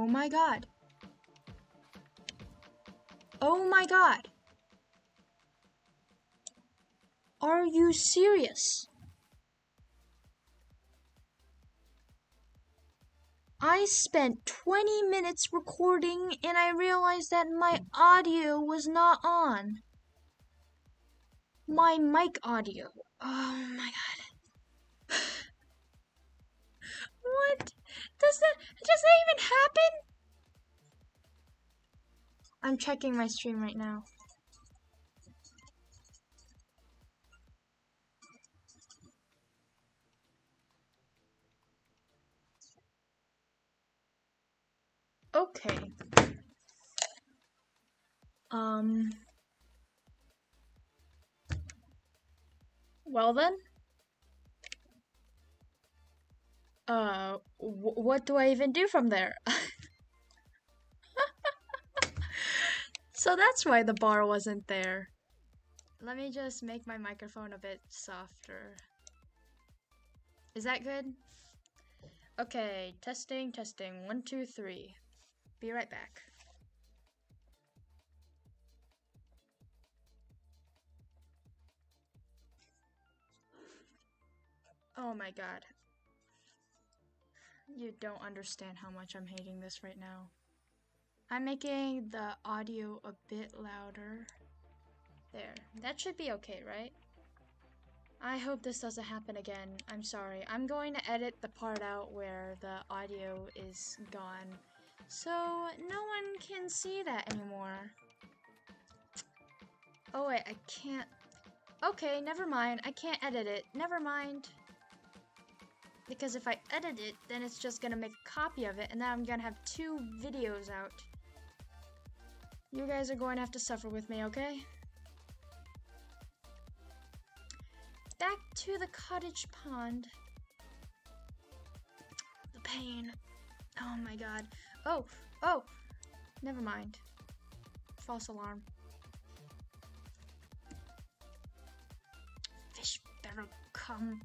Oh my god. Oh my god. Are you serious? I spent 20 minutes recording and I realized that my audio was not on. My mic audio. Oh my god. Checking my stream right now. Okay. Um. Well then. Uh, what do I even do from there? so that's why the bar wasn't there. Let me just make my microphone a bit softer. Is that good? Okay, testing, testing. One, two, three. Be right back. Oh my god. You don't understand how much I'm hating this right now. I'm making the audio a bit louder. There. That should be okay, right? I hope this doesn't happen again. I'm sorry. I'm going to edit the part out where the audio is gone so no one can see that anymore. Oh wait, I can't. Okay, never mind. I can't edit it. Never mind. Because if I edit it, then it's just gonna make a copy of it, and then I'm gonna have two videos out. You guys are going to have to suffer with me, okay? Back to the cottage pond. The pain. Oh my god. Oh, oh, never mind. False alarm. Fish better come.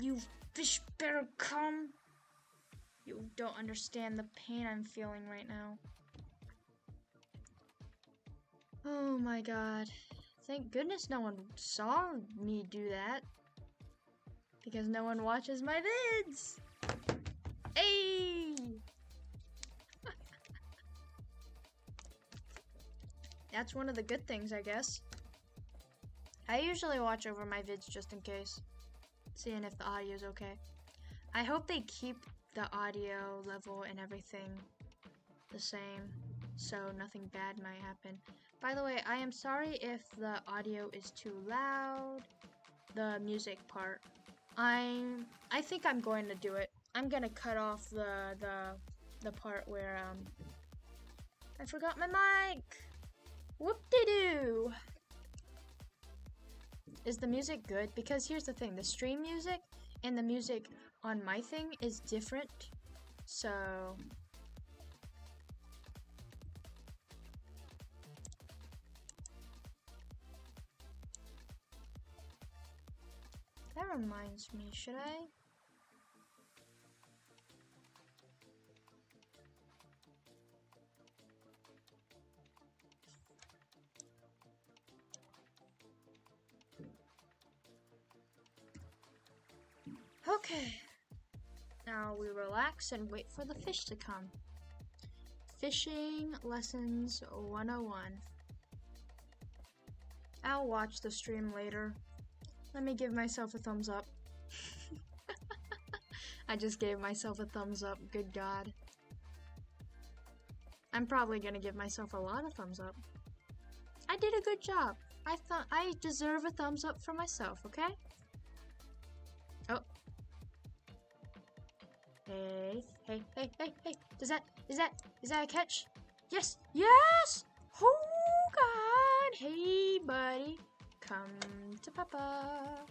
You fish better come. You don't understand the pain I'm feeling right now. Oh my god. Thank goodness no one saw me do that. Because no one watches my vids. Hey! That's one of the good things, I guess. I usually watch over my vids just in case, seeing if the audio is okay. I hope they keep the audio level and everything the same, so nothing bad might happen. By the way, I am sorry if the audio is too loud, the music part. I'm, I think I'm going to do it. I'm gonna cut off the, the, the part where, um, I forgot my mic! Whoop-de-doo! Is the music good? Because here's the thing, the stream music and the music on my thing is different. So... That reminds me, should I? Okay. Now we relax and wait for the fish to come. Fishing Lessons 101. I'll watch the stream later. Let me give myself a thumbs up. I just gave myself a thumbs up, good god. I'm probably gonna give myself a lot of thumbs up. I did a good job. I thought I deserve a thumbs up for myself, okay? Oh, Hey, hey, hey, hey, hey. Does that, is that, is that a catch? Yes, yes! Oh, God. Hey, buddy. Come to Papa.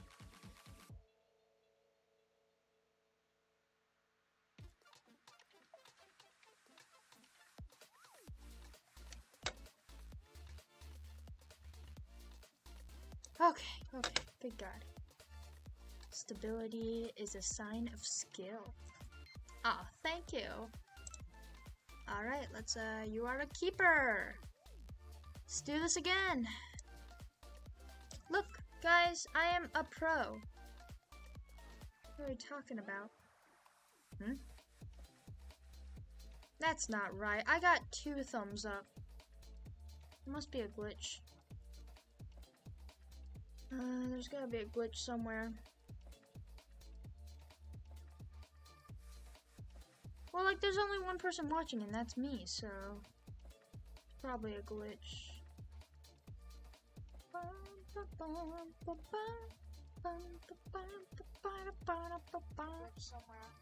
Okay, okay, good God. Stability is a sign of skill. Oh, thank you. Alright, let's, uh, you are a keeper. Let's do this again. Look, guys, I am a pro. What are you talking about? Hmm? That's not right. I got two thumbs up. It must be a glitch. Uh, there's gotta be a glitch somewhere. Well, like, there's only one person watching, and that's me, so... Probably a glitch.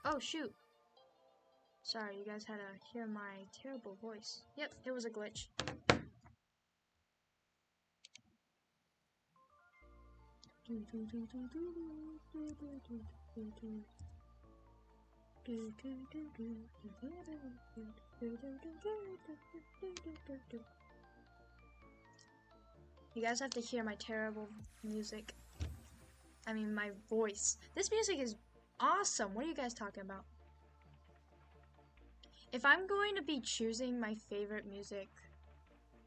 Oh, shoot. Sorry, you guys had to hear my terrible voice. Yep, it was a glitch. You guys have to hear my terrible music. I mean, my voice. This music is awesome. What are you guys talking about? If I'm going to be choosing my favorite music,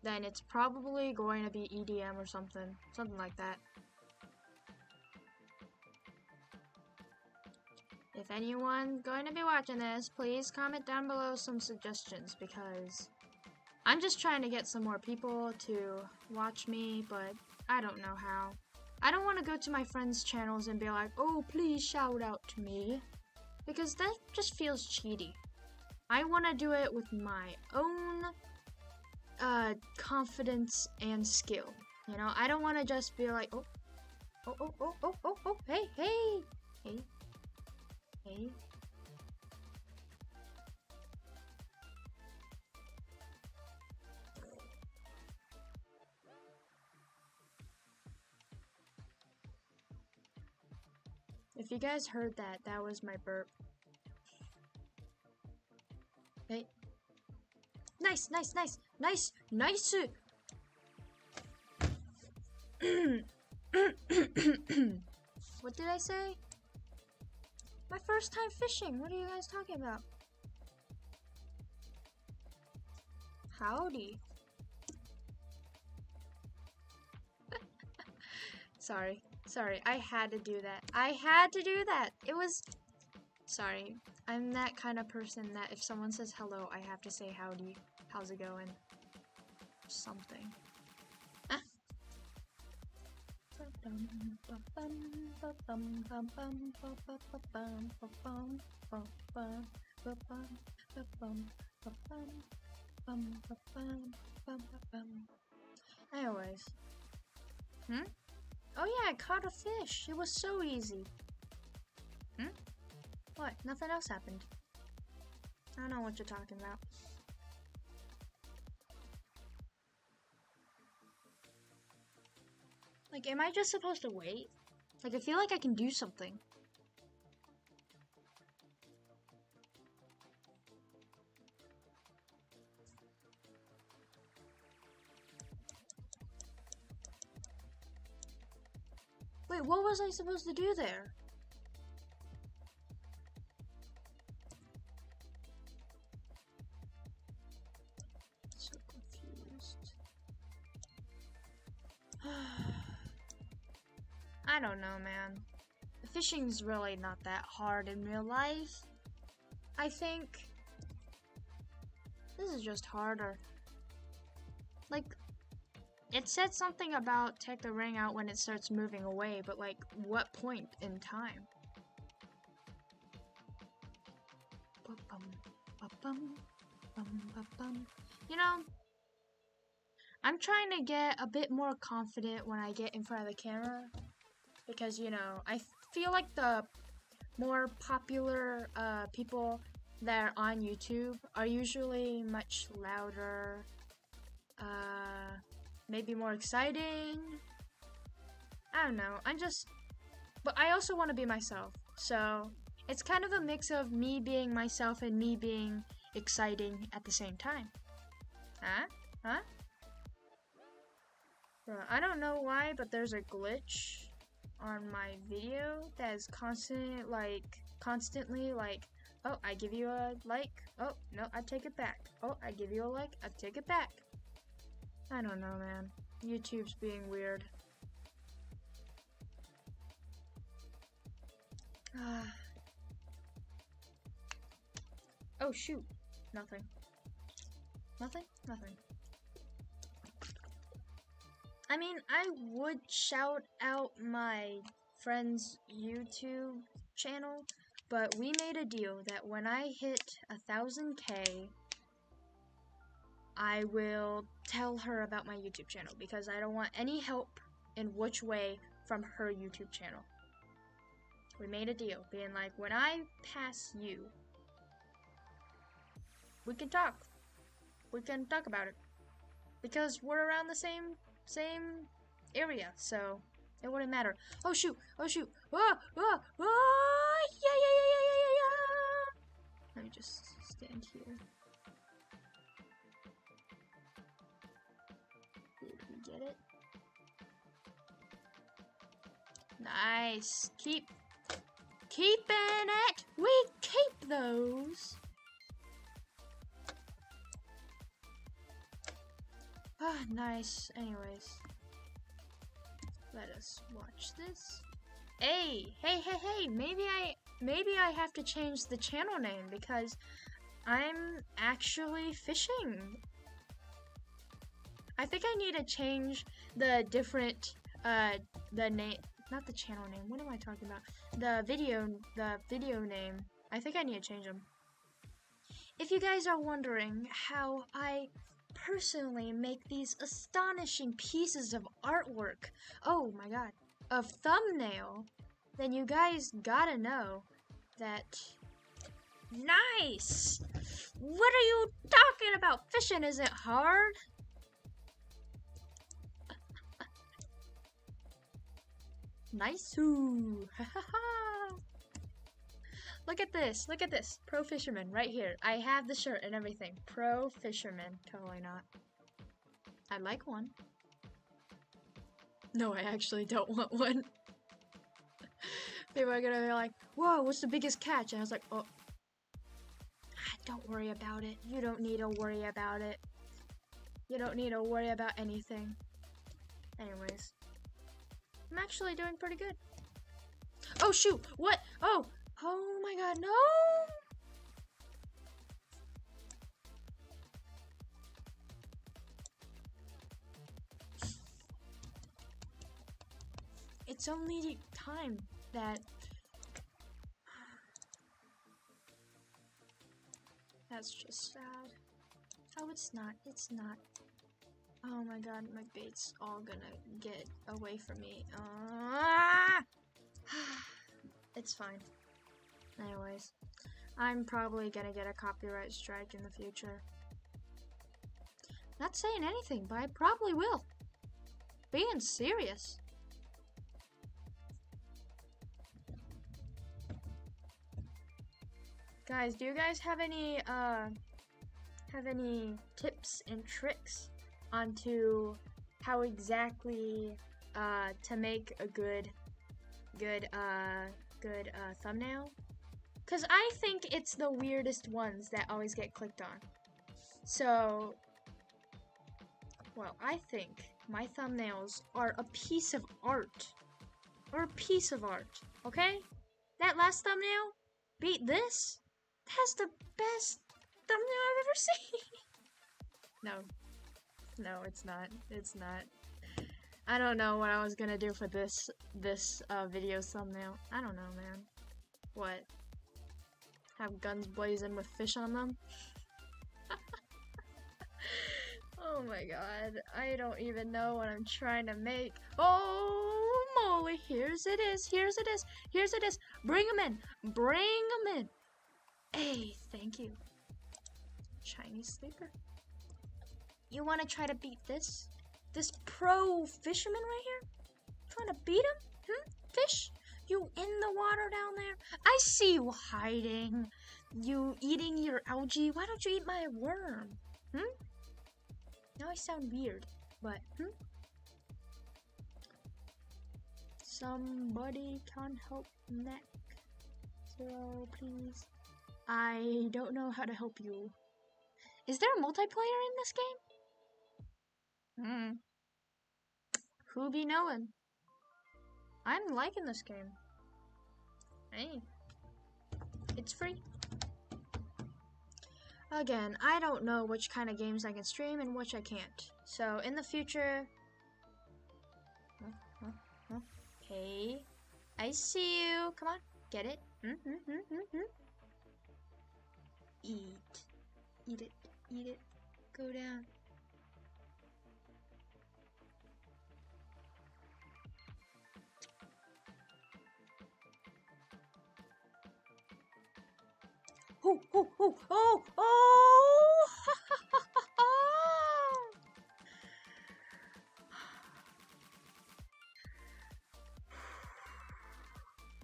then it's probably going to be EDM or something. Something like that. If anyone's going to be watching this, please comment down below some suggestions because I'm just trying to get some more people to watch me, but I don't know how. I don't want to go to my friends' channels and be like, oh, please shout out to me. Because that just feels cheaty. I want to do it with my own uh, confidence and skill. You know, I don't want to just be like, oh, oh, oh, oh, oh, oh, oh, hey, hey, hey, hey. If you guys heard that, that was my burp. Okay. Nice, nice, nice, nice, nice. what did I say? My first time fishing. What are you guys talking about? Howdy. Sorry. Sorry, I had to do that. I had to do that. It was... Sorry. I'm that kind of person that if someone says hello, I have to say howdy. How's it going? Something. Anyways. Hmm? Oh yeah, I caught a fish. It was so easy. Hmm? What? Nothing else happened. I don't know what you're talking about. Like, am I just supposed to wait? Like, I feel like I can do something. Wait, what was I supposed to do there? So confused. I don't know, man. Fishing's really not that hard in real life. I think this is just harder. Like, it said something about take the ring out when it starts moving away, but like, what point in time? You know, I'm trying to get a bit more confident when I get in front of the camera because, you know, I feel like the more popular uh, people that are on YouTube are usually much louder, uh, maybe more exciting. I don't know. I'm just, but I also want to be myself. So it's kind of a mix of me being myself and me being exciting at the same time. Huh? Huh? I don't know why, but there's a glitch on my video that is constant, like, constantly, like, Oh, I give you a like. Oh, no, I take it back. Oh, I give you a like. I take it back. I don't know, man. YouTube's being weird. Oh, shoot. Nothing. Nothing? Nothing. I mean, I would shout out my friend's YouTube channel, but we made a deal that when I hit a thousand K, I will tell her about my YouTube channel because I don't want any help in which way from her YouTube channel. We made a deal, being like, when I pass you, we can talk. We can talk about it because we're around the same same area, so it wouldn't matter. Oh shoot! Oh shoot! Ah! Ah! Ah! Yeah! Yeah! Yeah! Yeah! Yeah! Yeah! Let me just stand here. Nice. Keep keeping it. We keep those. Ah, nice. Anyways, let us watch this. Hey, hey, hey, hey! Maybe I, maybe I have to change the channel name because I'm actually fishing. I think I need to change the different, uh, the name, not the channel name. What am I talking about? The video, the video name. I think I need to change them. If you guys are wondering how I personally make these astonishing pieces of artwork, oh my god, of thumbnail, then you guys gotta know that. Nice! What are you talking about? Fishing isn't hard. Nice. Look at this. Look at this. Pro Fisherman right here. I have the shirt and everything. Pro Fisherman. Totally not. I'd like one. No, I actually don't want one. People are gonna be like, whoa, what's the biggest catch? And I was like, oh. Don't worry about it. You don't need to worry about it. You don't need to worry about anything. Anyways. I'm actually doing pretty good. Oh shoot! What? Oh! Oh my god, no! It's only time that... That's just sad. Oh, it's not. It's not. Oh my god, my bait's all gonna get away from me. Uh, it's fine. Anyways, I'm probably gonna get a copyright strike in the future. Not saying anything, but I probably will. Being serious. Guys, do you guys have any uh have any tips and tricks onto how exactly uh to make a good good uh good uh thumbnail? Because I think it's the weirdest ones that always get clicked on. So, well, I think my thumbnails are a piece of art. Or a piece of art, okay? That last thumbnail beat this. That's the best thumbnail I've ever seen. no. No, it's not. It's not. I don't know what I was gonna do for this this uh, video thumbnail. I don't know, man. What? have guns blazing with fish on them. oh my god, I don't even know what I'm trying to make. Oh moly, here's it is, here's it is, here's it is. Bring them in, bring them in. Hey, thank you. Chinese sleeper. You want to try to beat this? This pro fisherman right here? Trying to beat him? Hmm? Fish? You in the water down there? I see you hiding. You eating your algae? Why don't you eat my worm? Hmm? Now I sound weird, but hmm? Somebody can help neck. So please. I don't know how to help you. Is there a multiplayer in this game? Hmm. Who be knowing? I'm liking this game. Hey. It's free. Again, I don't know which kind of games I can stream and which I can't. So in the future... Hey. I see you. Come on. Get it. Mm -hmm, mm -hmm, Eat. Eat it. Eat it. Go down. Oh, oh, oh, oh!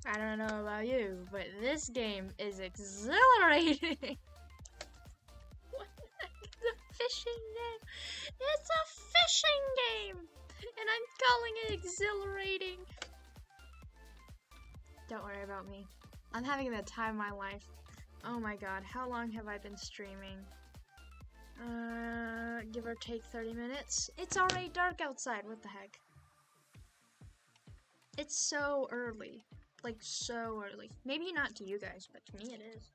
I don't know about you, but this game is exhilarating. what the fishing game? It's a fishing game, and I'm calling it exhilarating. Don't worry about me. I'm having the time of my life. Oh my god, how long have I been streaming? Uh, give or take 30 minutes. It's already dark outside, what the heck? It's so early. Like, so early. Maybe not to you guys, but to me it is.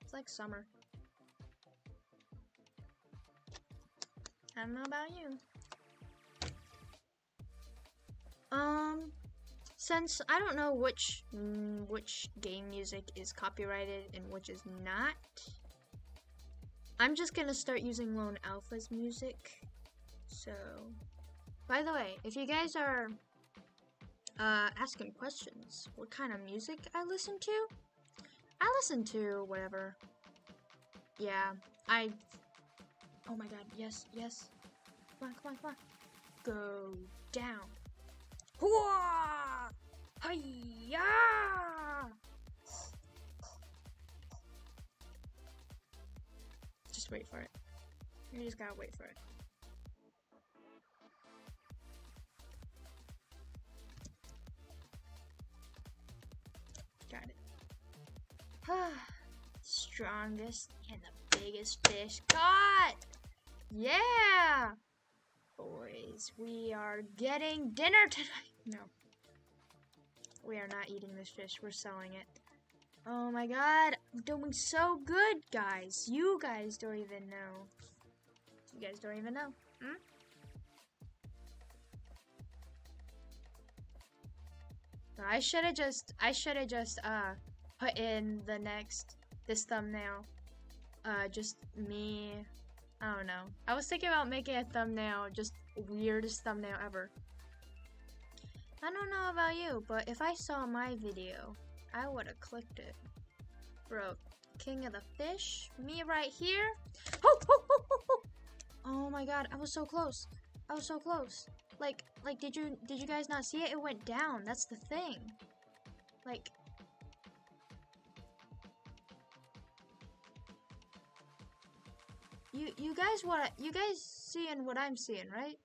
It's like summer. I don't know about you. Um, since I don't know which mm, which game music is copyrighted and which is not, I'm just gonna start using Lone Alpha's music. So, by the way, if you guys are uh, asking questions, what kind of music I listen to, I listen to whatever. Yeah, I. Oh my god! Yes, yes. Come on, come on, come on. Go down. Hooah! Hiya! Just wait for it. You just gotta wait for it. Got it. Strongest and the biggest fish caught! Yeah! Boys, we are getting dinner tonight. No. We are not eating this fish. We're selling it. Oh my god. I'm doing so good, guys. You guys don't even know. You guys don't even know. Hmm? I should have just, I should have just, uh, put in the next, this thumbnail. Uh, just me I don't know. I was thinking about making a thumbnail, just weirdest thumbnail ever. I don't know about you, but if I saw my video, I would have clicked it. Bro, king of the fish, me right here. Oh, oh, oh, oh, my god, I was so close. I was so close. Like, like, did you, did you guys not see it? It went down. That's the thing. Like, You you guys what you guys seeing what I'm seeing, right?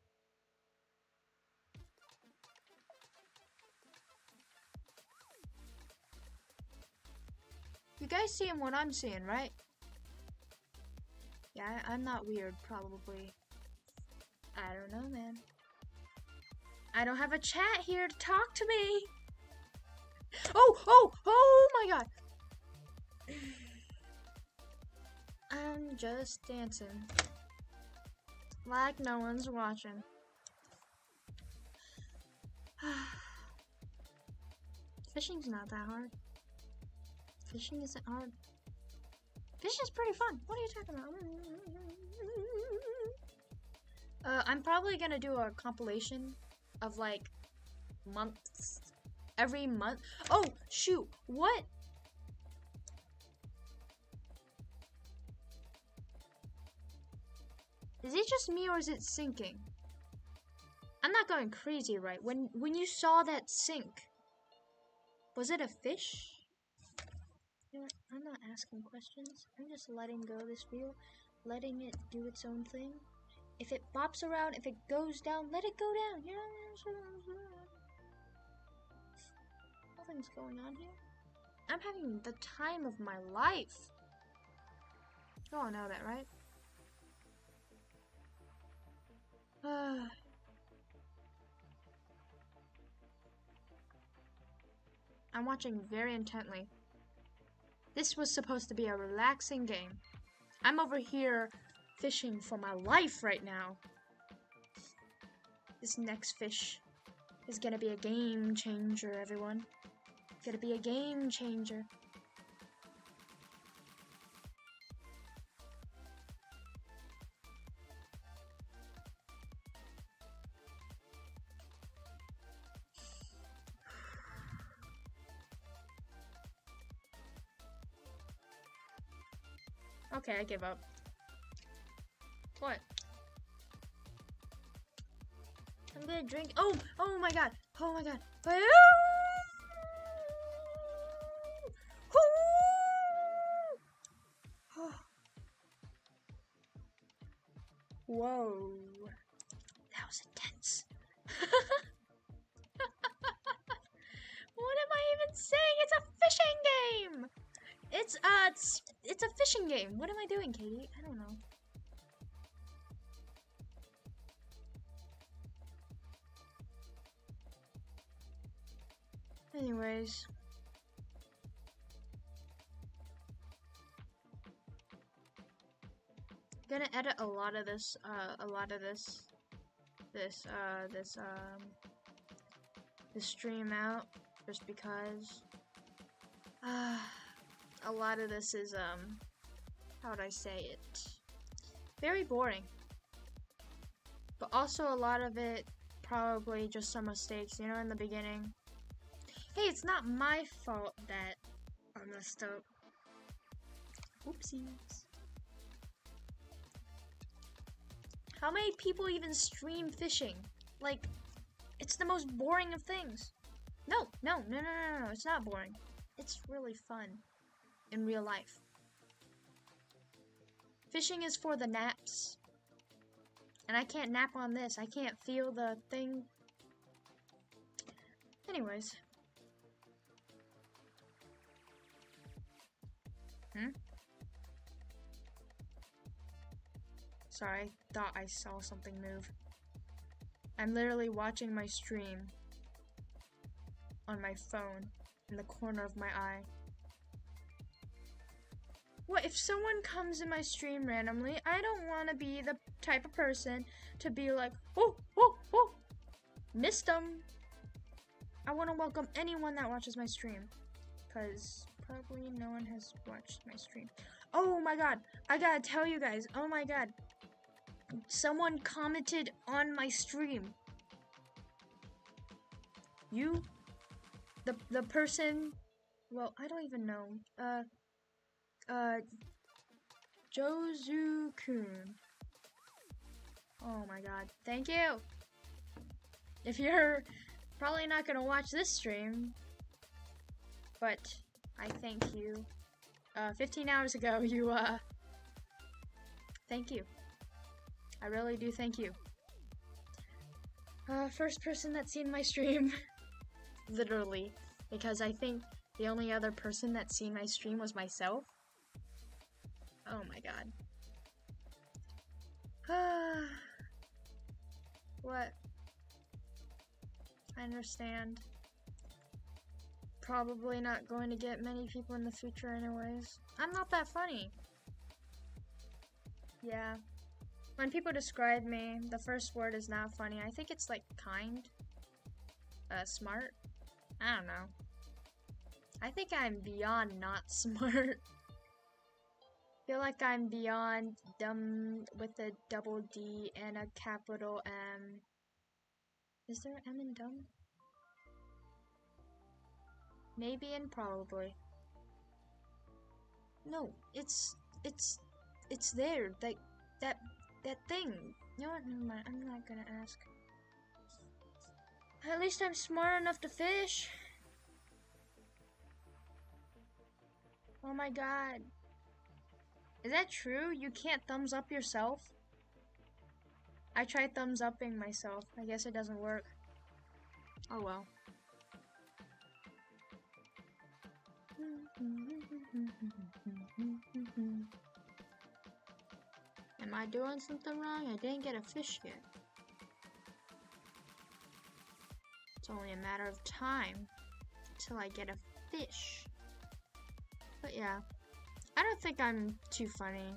You guys seeing what I'm seeing, right? Yeah, I'm not weird, probably. I don't know, man. I don't have a chat here to talk to me. Oh, oh, oh my god. I'm just dancing. Like no one's watching. Fishing's not that hard. Fishing isn't hard. Fishing's pretty fun. What are you talking about? Uh, I'm probably gonna do a compilation of like months. Every month. Oh, shoot. What Is it just me or is it sinking? I'm not going crazy, right? When when you saw that sink, was it a fish? You know what? I'm not asking questions. I'm just letting go this wheel, letting it do its own thing. If it bops around, if it goes down, let it go down. You know, nothing's going on here. I'm having the time of my life. You all know that, right? I'm watching very intently. This was supposed to be a relaxing game. I'm over here fishing for my life right now. This next fish is gonna be a game changer, everyone. It's gonna be a game changer. Okay, I give up. What? I'm gonna drink. Oh, oh my god. Oh my god. Whoa. Know. Anyways. Gonna edit a lot of this, uh, a lot of this, this, uh, this, um, this stream out, just because, uh, a lot of this is, um, how would I say it? Very boring. But also a lot of it, probably just some mistakes, you know, in the beginning. Hey, it's not my fault that I messed up. Oopsies. How many people even stream fishing? Like, it's the most boring of things. No, no, no, no, no, no, it's not boring. It's really fun in real life. Fishing is for the naps. And I can't nap on this. I can't feel the thing. Anyways. Hmm? Sorry, thought I saw something move. I'm literally watching my stream on my phone in the corner of my eye. What if someone comes in my stream randomly? I don't want to be the type of person to be like, oh, oh, oh, missed them. I want to welcome anyone that watches my stream. Because probably no one has watched my stream. Oh my god, I gotta tell you guys, oh my god. Someone commented on my stream. You? The, the person, well, I don't even know. Uh, uh, Jozu-kun. Oh my god, thank you! If you're probably not gonna watch this stream, but I thank you. Uh, 15 hours ago, you, uh, thank you. I really do thank you. Uh, first person that's seen my stream. Literally. Because I think the only other person that's seen my stream was myself. Oh my god. Ah. what? I understand. Probably not going to get many people in the future anyways. I'm not that funny. Yeah. When people describe me, the first word is not funny. I think it's like kind. Uh, smart. I don't know. I think I'm beyond not smart feel like I'm beyond dumb with a double D and a capital M. Is there M in dumb? Maybe and probably. No, it's it's it's there. Like that that thing. You know what? Never mind. I'm not gonna ask. At least I'm smart enough to fish. Oh my god. Is that true? You can't thumbs up yourself? I tried thumbs upping myself. I guess it doesn't work. Oh well. Am I doing something wrong? I didn't get a fish yet. It's only a matter of time till I get a fish. But yeah, I don't think I'm too funny.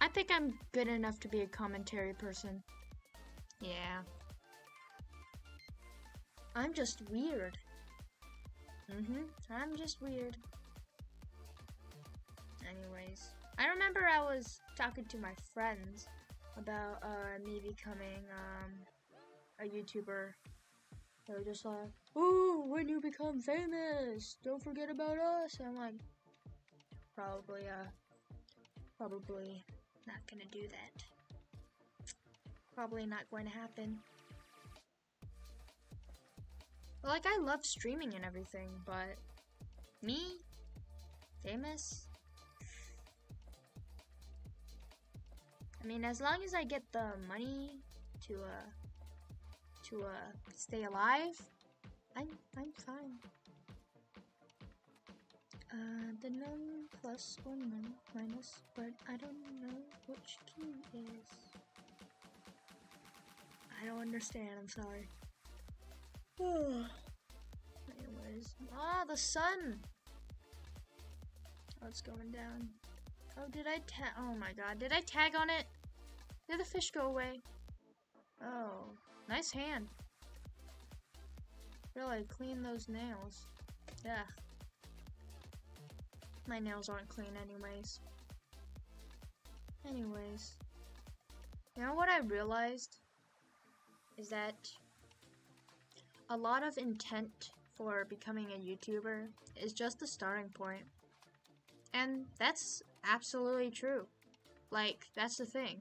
I think I'm good enough to be a commentary person. Yeah. I'm just weird. Mm-hmm. I'm just weird. Anyways, I remember I was talking to my friends about uh, me becoming um, a YouTuber. They were just like, "Ooh, when you become famous, don't forget about us." And I'm like, probably, uh, probably not gonna do that. Probably not going to happen. Like, I love streaming and everything, but me? Famous? I mean, as long as I get the money to, uh, to, uh, stay alive, I'm, I'm fine. Uh, the num plus or num minus, but I don't know which key is. I don't understand, I'm sorry. Anyways, ah, the sun! Oh, it's going down. Oh, did I tag? Oh my god, did I tag on it? Did the fish go away? Oh, nice hand. Really, clean those nails. Yeah. My nails aren't clean anyways. Anyways. You know what I realized? Is that a lot of intent for becoming a YouTuber is just the starting point. And that's absolutely true. Like, that's the thing.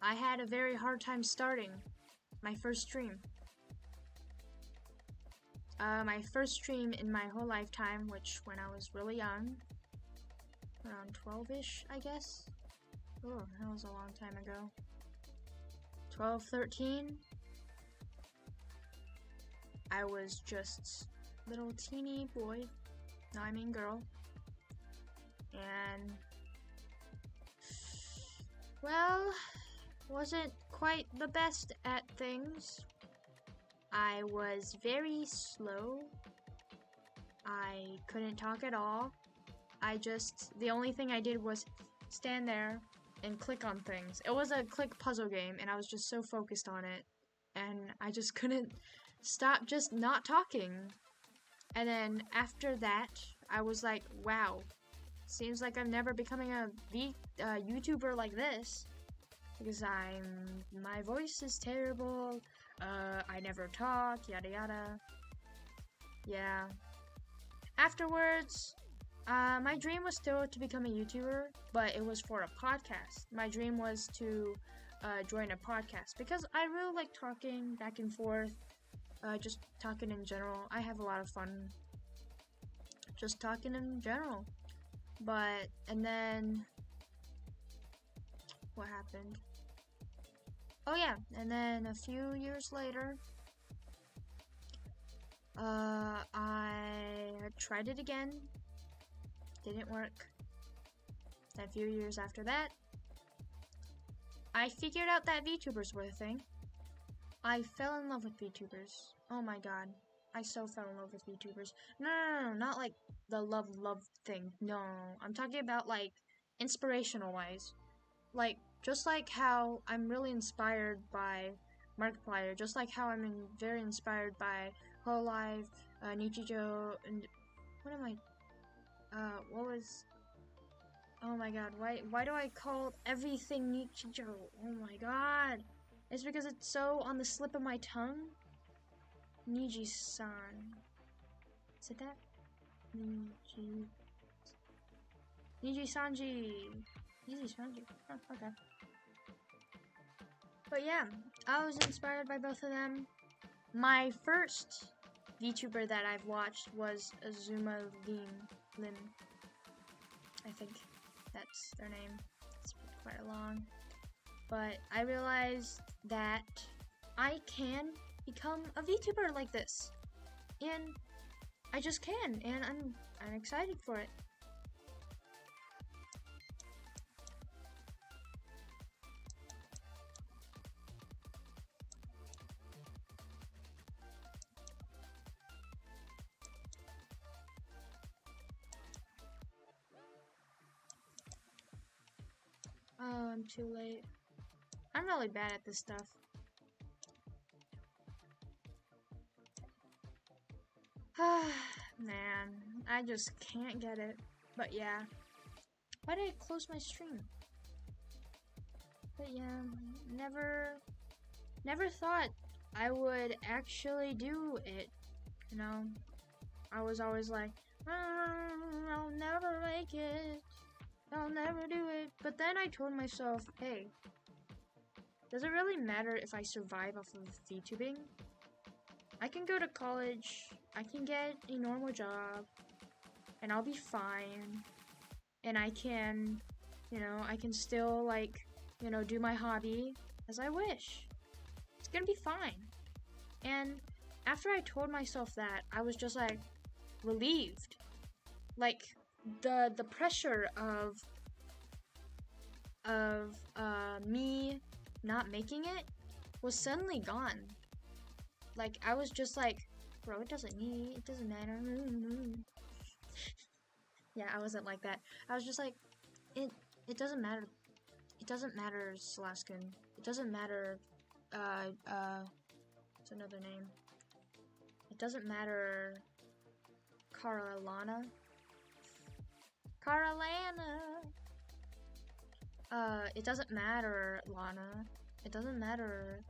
I had a very hard time starting my first stream. Uh, my first stream in my whole lifetime, which when I was really young, around 12-ish, I guess. Oh, that was a long time ago. 12, 13. I was just little teeny boy, no, I mean girl, and well, wasn't quite the best at things. I was very slow. I couldn't talk at all. I just, the only thing I did was stand there and click on things. It was a click puzzle game, and I was just so focused on it, and I just couldn't stop just not talking. And then after that, I was like, wow, seems like I'm never becoming a v uh, YouTuber like this. Because I'm, my voice is terrible, uh, I never talk, yada yada. Yeah. Afterwards, uh, my dream was still to become a YouTuber, but it was for a podcast. My dream was to uh, join a podcast because I really like talking back and forth, uh, just talking in general. I have a lot of fun just talking in general. But, and then, what happened? Oh yeah, and then a few years later, uh, I tried it again didn't work. A few years after that, I figured out that VTubers were a thing. I fell in love with VTubers. Oh my god. I so fell in love with VTubers. No, no, no, no, not like the love, love thing. No, I'm talking about like inspirational wise. Like, just like how I'm really inspired by Markiplier, just like how I'm in, very inspired by Hololive, uh, Nichijou, and what am I uh, what was... Oh my god, why why do I call everything Nichijou? Oh my god! It's because it's so on the slip of my tongue? Niji-san. Is it that? Niji... Niji-sanji! Niji-sanji. Oh, okay. But yeah, I was inspired by both of them. My first VTuber that I've watched was Azuma Lim. Lim. I think that's their name. It's quite long. But I realized that I can become a VTuber like this. And I just can. And I'm I'm excited for it. I'm too late. I'm really bad at this stuff. Man, I just can't get it. But yeah. Why did I close my stream? But yeah, never, never thought I would actually do it. You know, I was always like, oh, I'll never make it. I'll never do it. But then I told myself, hey, does it really matter if I survive off of VTubing? I can go to college, I can get a normal job, and I'll be fine. And I can, you know, I can still, like, you know, do my hobby as I wish. It's gonna be fine. And after I told myself that, I was just like relieved. Like the the pressure of of uh, me not making it was suddenly gone. Like I was just like, bro, it doesn't need, it doesn't matter. yeah, I wasn't like that. I was just like, it it doesn't matter. It doesn't matter, Salaskin. It doesn't matter. Uh, uh, it's another name. It doesn't matter. Carolina. Carolina. Uh, it doesn't matter, Lana. It doesn't matter,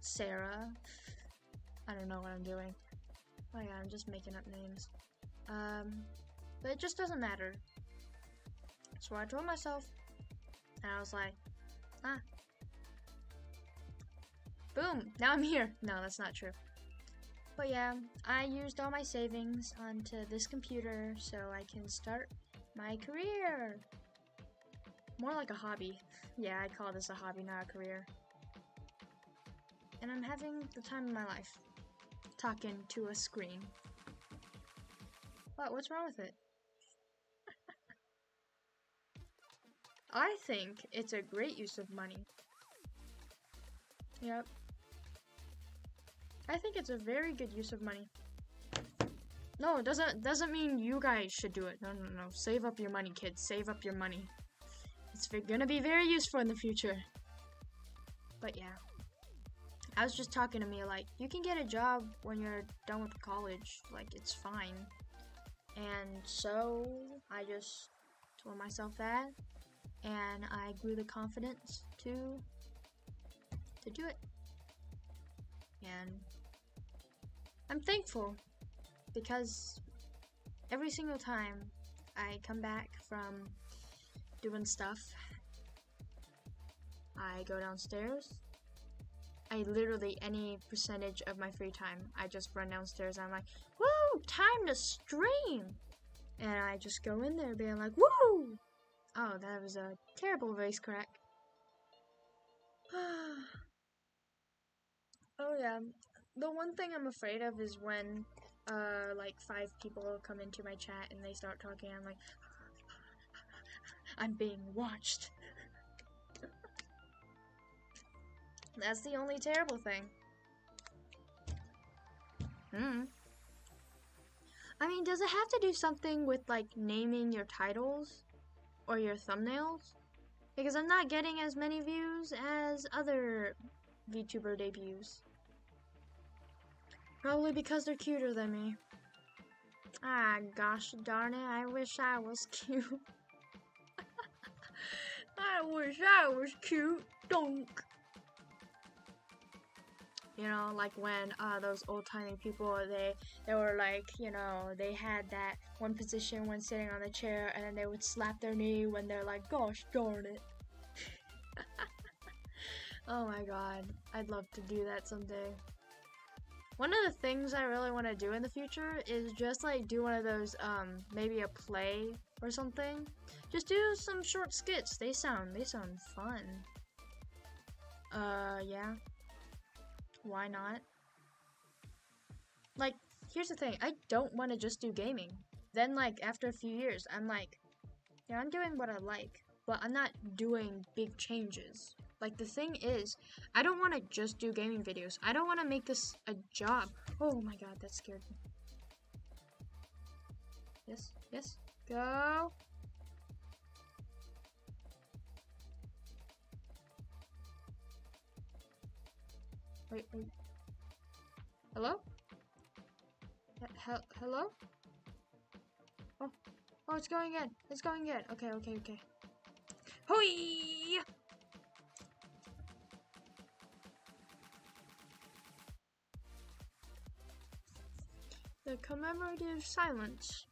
Sarah. I don't know what I'm doing. Oh yeah, I'm just making up names. Um, but it just doesn't matter. So I told myself, and I was like, ah. Boom! Now I'm here. No, that's not true. But yeah, I used all my savings onto this computer so I can start my career. More like a hobby. Yeah, I'd call this a hobby, not a career. And I'm having the time of my life. Talking to a screen. What? What's wrong with it? I think it's a great use of money. Yep. I think it's a very good use of money. No, it doesn't doesn't mean you guys should do it. No, no, no. Save up your money, kids. Save up your money. It's gonna be very useful in the future. But yeah. I was just talking to me like, you can get a job when you're done with college. Like, it's fine. And so, I just told myself that. And I grew the confidence to to do it. And I'm thankful because every single time I come back from doing stuff, I go downstairs. I literally, any percentage of my free time, I just run downstairs I'm like, woo, time to stream! And I just go in there being like, woo! Oh, that was a terrible voice crack. oh yeah, the one thing I'm afraid of is when uh, like five people come into my chat and they start talking. I'm like, I'm being watched. That's the only terrible thing. Hmm. I mean, does it have to do something with like naming your titles or your thumbnails? Because I'm not getting as many views as other VTuber debuts. Probably because they're cuter than me. Ah, gosh darn it, I wish I was cute. I wish I was cute. Dunk. You know, like when uh, those old-timey people, they they were like, you know, they had that one position when sitting on the chair, and then they would slap their knee when they're like, gosh darn it. oh my god, I'd love to do that someday. One of the things I really want to do in the future is just like do one of those, um, maybe a play or something. Just do some short skits. They sound, they sound fun. Uh, yeah. Why not? Like, here's the thing. I don't want to just do gaming. then like after a few years, I'm like, yeah, I'm doing what I like, but I'm not doing big changes. Like the thing is, I don't want to just do gaming videos. I don't want to make this a job. Oh my god, that scared me. Yes, yes, go. Wait, wait. Hello? He hello? Oh, oh, it's going in. It's going in. Okay, okay, okay. Hoi! The commemorative silence.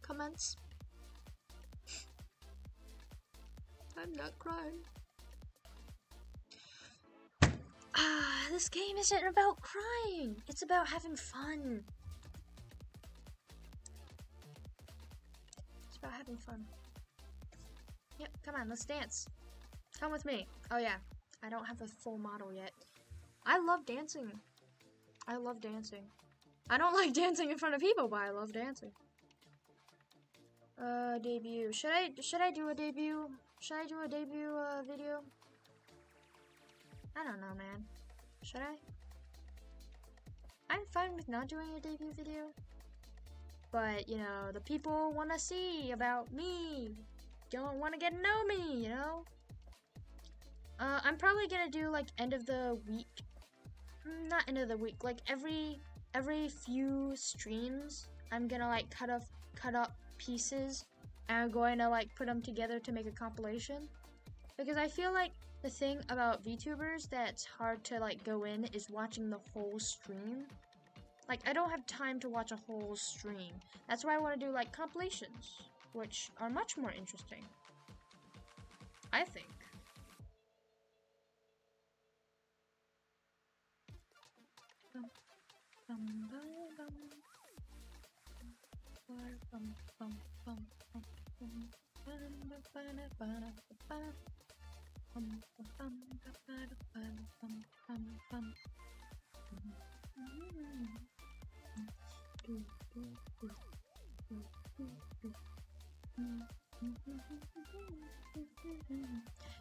Commence. I'm not crying. Ah, this game isn't about crying. It's about having fun. It's about having fun. Yep, come on, let's dance. Come with me. Oh yeah, I don't have a full model yet. I love dancing. I love dancing. I don't like dancing in front of people, but I love dancing. Uh, debut. Should I should I do a debut? Should I do a debut uh, video? I don't know, man. Should I? I'm fine with not doing a debut video. But, you know, the people want to see about me. Don't want to get to know me, you know? Uh, I'm probably gonna do, like, end of the week Mm, not end of the week, like every every few streams, I'm gonna like cut off cut up pieces and I'm going to like put them together to make a compilation. Because I feel like the thing about VTubers that's hard to like go in is watching the whole stream. Like I don't have time to watch a whole stream. That's why I want to do like compilations, which are much more interesting. I think. Do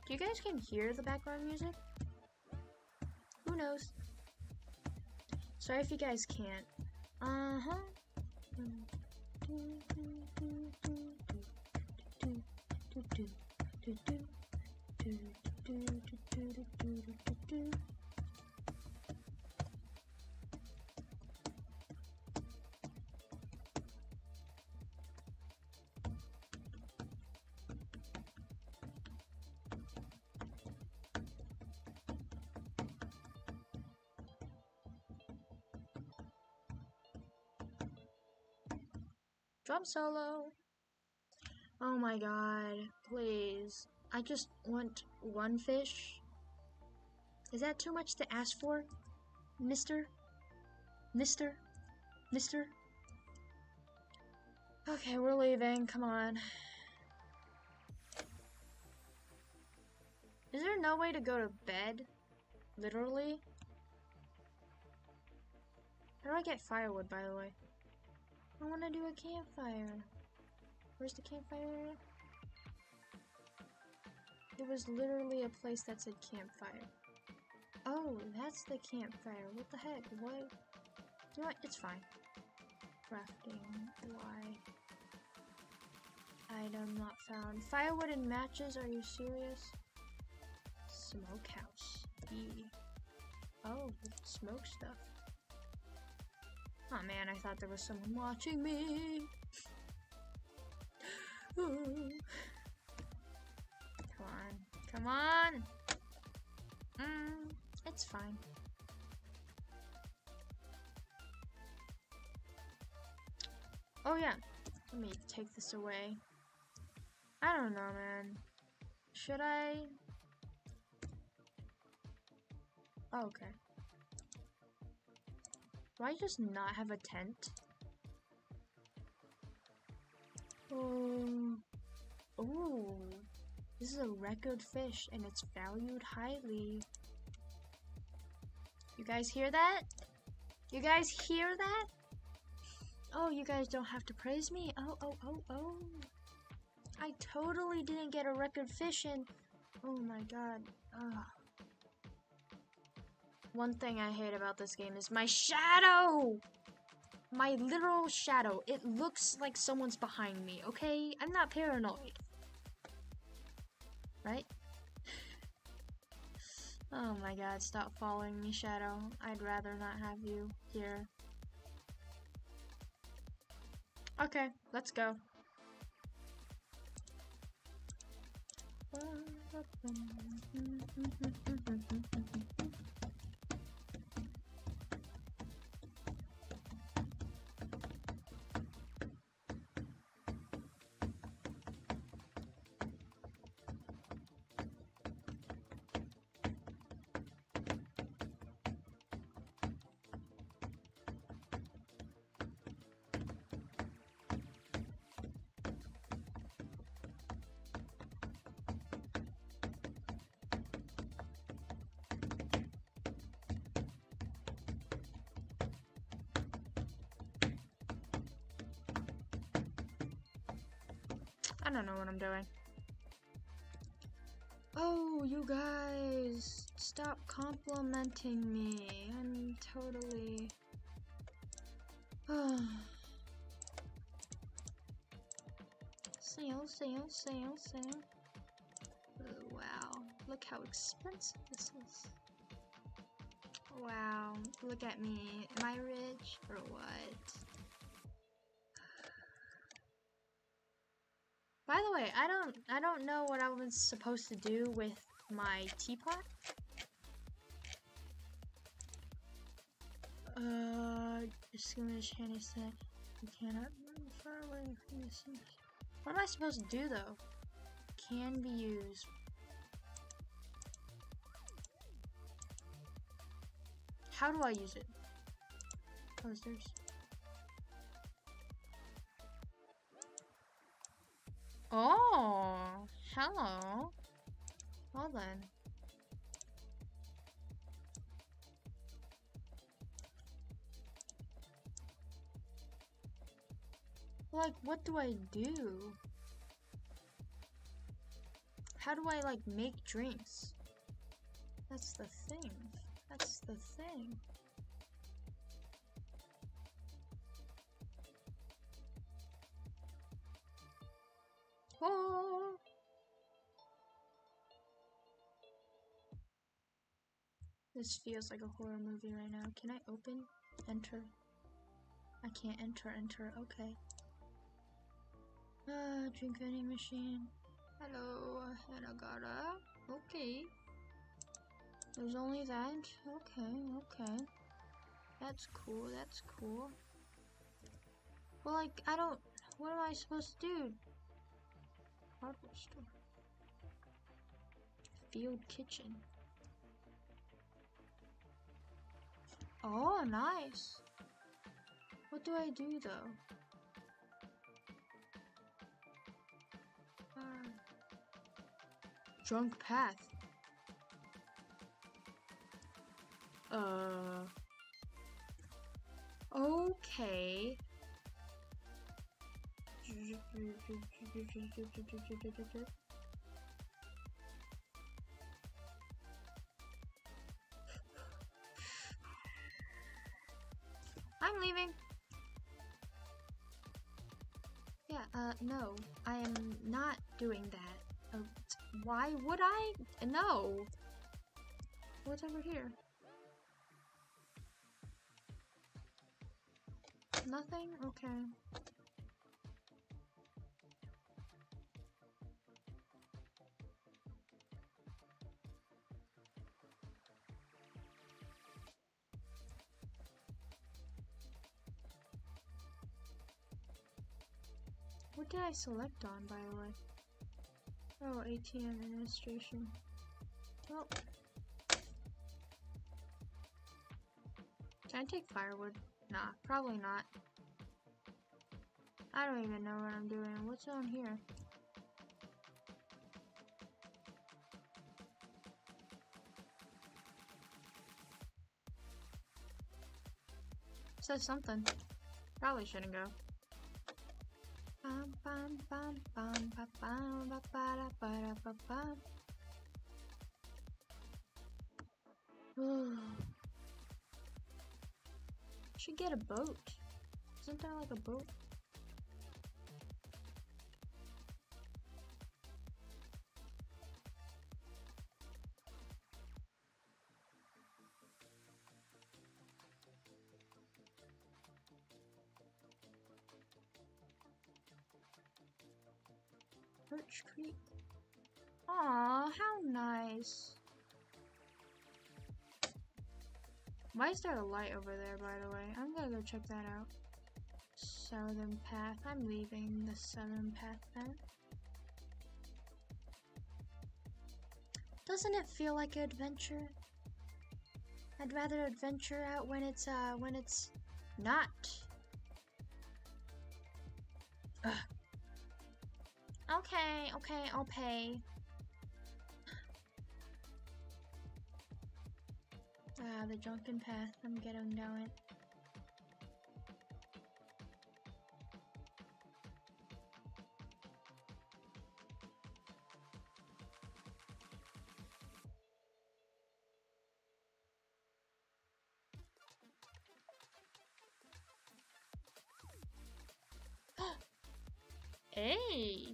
you guys can hear the background music? Who knows? Sorry if you guys can't. Uh-huh. Solo. Oh my god, please. I just want one fish. Is that too much to ask for? Mister? Mister? Mister? Okay, we're leaving. Come on. Is there no way to go to bed? Literally? How do I get firewood, by the way? I want to do a campfire. Where's the campfire? It was literally a place that said campfire. Oh, that's the campfire. What the heck? What? You know what? It's fine. Crafting. Why? Item not found. Firewood and matches? Are you serious? Smokehouse. E. Oh, smoke stuff. Oh man, I thought there was someone watching me. Come on. Come on! Mm, it's fine. Oh yeah, let me take this away. I don't know, man. Should I? Oh, okay. Do I just not have a tent? Oh. Oh. This is a record fish and it's valued highly. You guys hear that? You guys hear that? Oh, you guys don't have to praise me? Oh, oh, oh, oh. I totally didn't get a record fishing. Oh my god. Ugh. One thing I hate about this game is my shadow! My literal shadow. It looks like someone's behind me, okay? I'm not paranoid. Right? Oh my god, stop following me, Shadow. I'd rather not have you here. Okay, let's go. doing. Oh, you guys, stop complimenting me. I'm totally. sail, sail, sail, sail. Oh, wow, look how expensive this is. Wow, look at me. Am I rich or what? By the way, I don't I don't know what I was supposed to do with my teapot. Uh, Handy said you cannot the. What am I supposed to do though? Can be used. How do I use it? Oh, Oh, hello. Well then. Like, what do I do? How do I, like, make drinks? That's the thing. That's the thing. This feels like a horror movie right now. Can I open? Enter. I can't enter, enter. Okay. Uh, drink vending machine. Hello, Hanagara. Okay. There's only that? Okay, okay. That's cool, that's cool. Well, like, I don't... What am I supposed to do? Hardware store. Field kitchen. Oh, nice. What do I do though? Uh, drunk path. Uh. Okay. I'm leaving. Yeah, uh, no. I am not doing that. Uh, why would I? No. What's over here? Nothing? Okay. I select on, by the way? Oh, ATM administration. Well. Can I take firewood? Nah, probably not. I don't even know what I'm doing. What's on here? Says something. Probably shouldn't go. Should get a boat. Isn't there like a boat? Why is there a light over there, by the way? I'm gonna go check that out. Southern Path. I'm leaving the Southern Path then. Doesn't it feel like an adventure? I'd rather adventure out when it's, uh, when it's not. Ugh. Okay, okay, I'll pay. Ah, the drunken path. I'm getting down it. hey!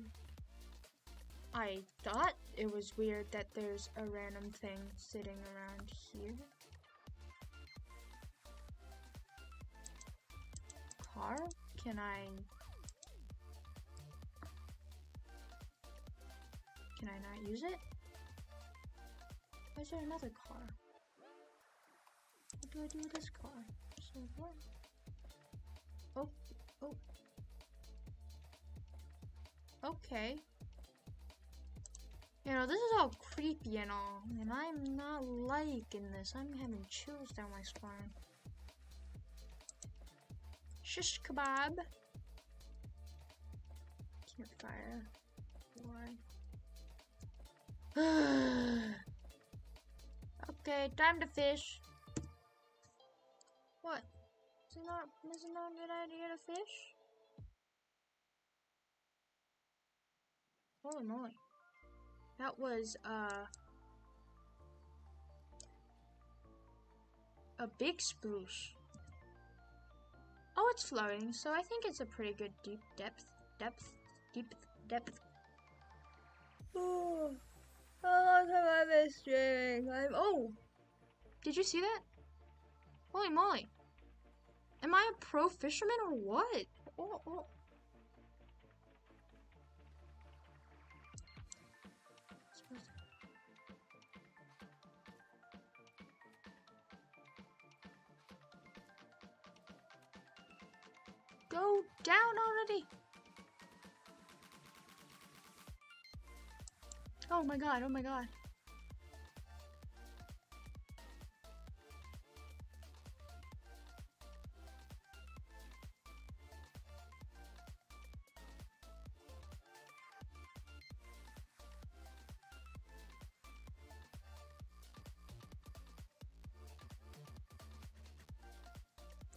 I thought it was weird that there's a random thing sitting around here. Car? Can I... Can I not use it? Why is there another car? What do I do with this car? So what? Oh, oh. Okay. You know, this is all creepy and all, and I'm not liking this. I'm having chills down my spine. Shish kebab. Campfire. Why? okay, time to fish. What? Is it not, is it not a good idea to fish? Holy moly. That was, uh... A big spruce. Oh, it's floating, so I think it's a pretty good deep depth. Depth. Deep depth. Oh, how long have I been streaming? I'm, oh! Did you see that? Holy moly. Am I a pro fisherman or what? Oh, oh. Go down already! Oh my god, oh my god.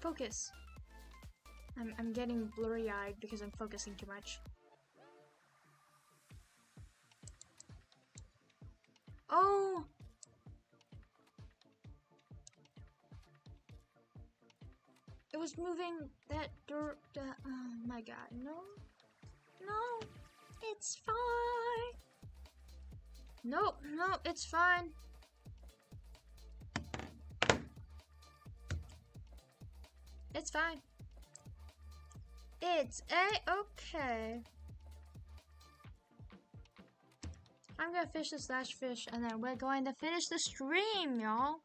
Focus. I'm, I'm getting blurry-eyed because I'm focusing too much. Oh! It was moving that dirt. Uh, oh my god, no. No, it's fine. Nope, no, it's fine. It's fine. It's a-okay. I'm gonna fish the slash fish and then we're going to finish the stream, y'all.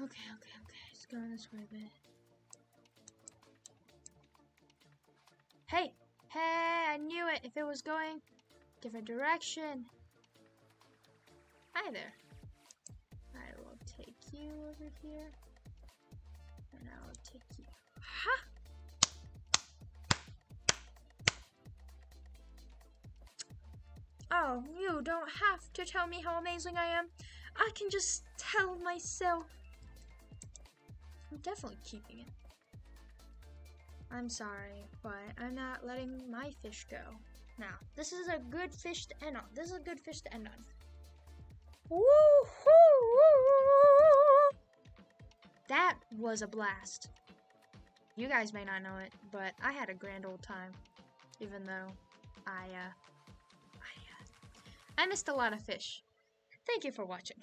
Okay, okay, okay, it's gonna way it. Hey! Hey, I knew it! If it was going different direction. Hi there. I will take you over here. And I will take you. Ha! Oh, you don't have to tell me how amazing I am. I can just tell myself. I'm definitely keeping it. I'm sorry, but I'm not letting my fish go. Now, this is a good fish to end on. This is a good fish to end on. That was a blast. You guys may not know it, but I had a grand old time, even though I, uh, I, uh, I missed a lot of fish. Thank you for watching.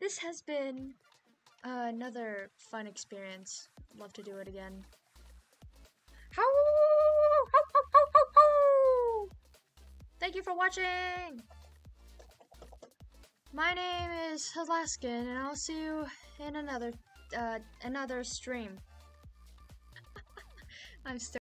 this has been another fun experience. Love to do it again. How. Thank you for watching. My name is Alaskan, and I'll see you in another uh, another stream. I'm still.